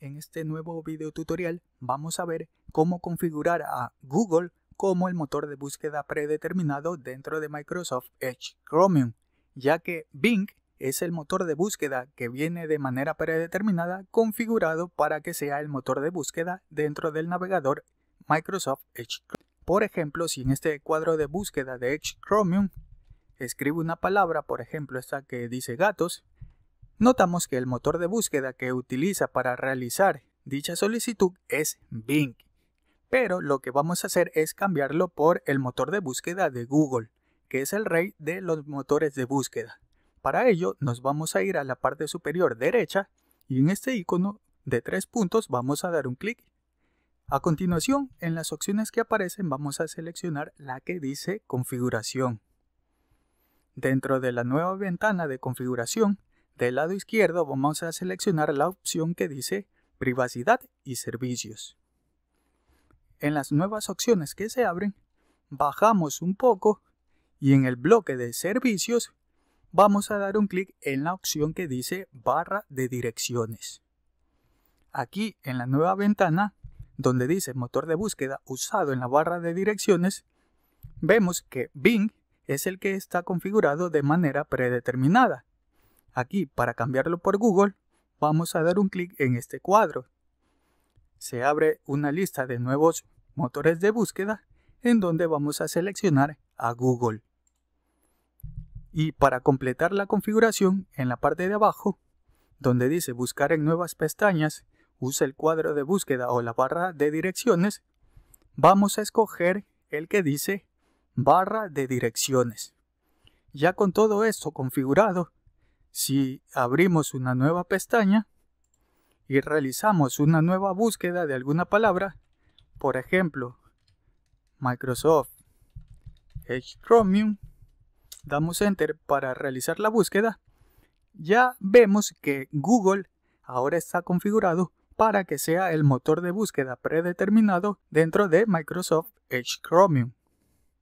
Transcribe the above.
En este nuevo video tutorial vamos a ver cómo configurar a Google como el motor de búsqueda predeterminado dentro de Microsoft Edge Chromium, ya que Bing es el motor de búsqueda que viene de manera predeterminada configurado para que sea el motor de búsqueda dentro del navegador Microsoft Edge. Por ejemplo, si en este cuadro de búsqueda de Edge Chromium escribo una palabra, por ejemplo esta que dice gatos, Notamos que el motor de búsqueda que utiliza para realizar dicha solicitud es Bing, pero lo que vamos a hacer es cambiarlo por el motor de búsqueda de Google, que es el rey de los motores de búsqueda. Para ello nos vamos a ir a la parte superior derecha y en este icono de tres puntos vamos a dar un clic. A continuación, en las opciones que aparecen vamos a seleccionar la que dice configuración. Dentro de la nueva ventana de configuración del lado izquierdo vamos a seleccionar la opción que dice Privacidad y Servicios. En las nuevas opciones que se abren, bajamos un poco y en el bloque de Servicios vamos a dar un clic en la opción que dice Barra de Direcciones. Aquí en la nueva ventana, donde dice motor de búsqueda usado en la barra de direcciones, vemos que Bing es el que está configurado de manera predeterminada Aquí, para cambiarlo por Google, vamos a dar un clic en este cuadro. Se abre una lista de nuevos motores de búsqueda en donde vamos a seleccionar a Google. Y para completar la configuración, en la parte de abajo, donde dice buscar en nuevas pestañas, usa el cuadro de búsqueda o la barra de direcciones, vamos a escoger el que dice barra de direcciones. Ya con todo esto configurado, si abrimos una nueva pestaña y realizamos una nueva búsqueda de alguna palabra, por ejemplo, Microsoft Edge Chromium, damos Enter para realizar la búsqueda, ya vemos que Google ahora está configurado para que sea el motor de búsqueda predeterminado dentro de Microsoft Edge Chromium.